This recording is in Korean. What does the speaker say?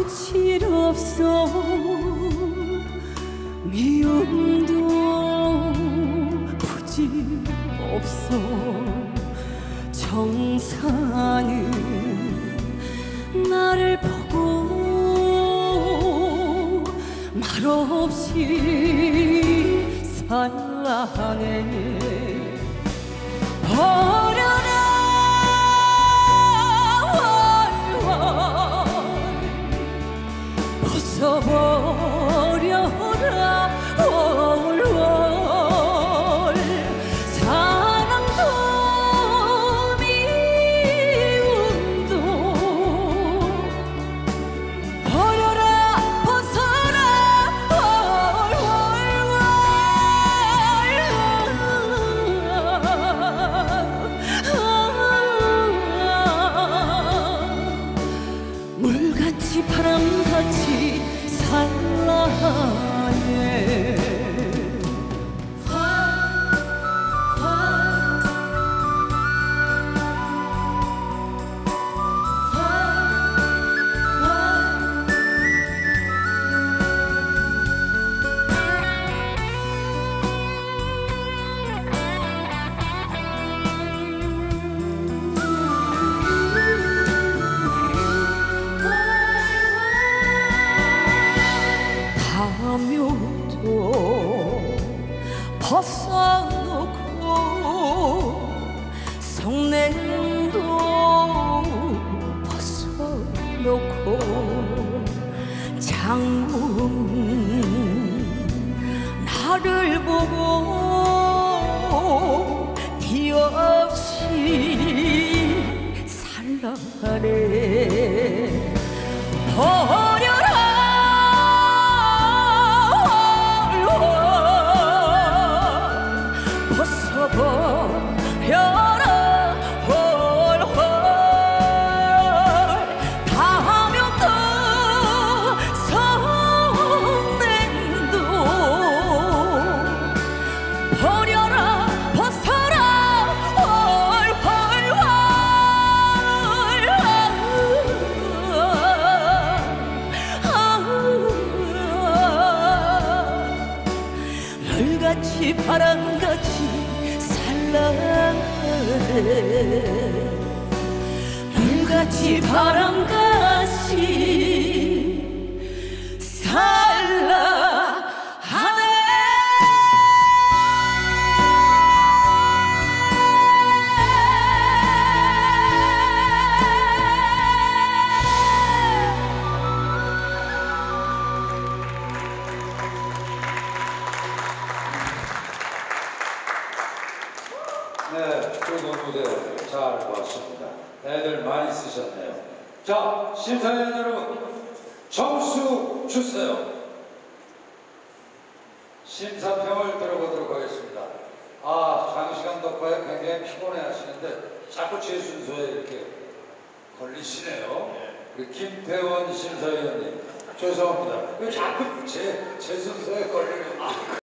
꽃이 없어. 미움도 굳이 없어. 정사는 나를 보고 말없이 살라네 같이 살라 담요도 벗어놓고 성냉도 벗어놓고 장문 나를 보고 뒤없이 살라네 이 바람같이 살라네 별같이 바람같이 네, 좋은 무대 잘 봤습니다. 애들 많이 쓰셨네요. 자, 심사위원 여러분, 점수 주세요. 심사평을 들어보도록 하겠습니다. 아, 장시간 덕화에 굉장히 피곤해 하시는데 자꾸 제 순서에 이렇게 걸리시네요. 우리 김태원 심사위원님, 죄송합니다. 왜 자꾸 제, 제 순서에 걸리는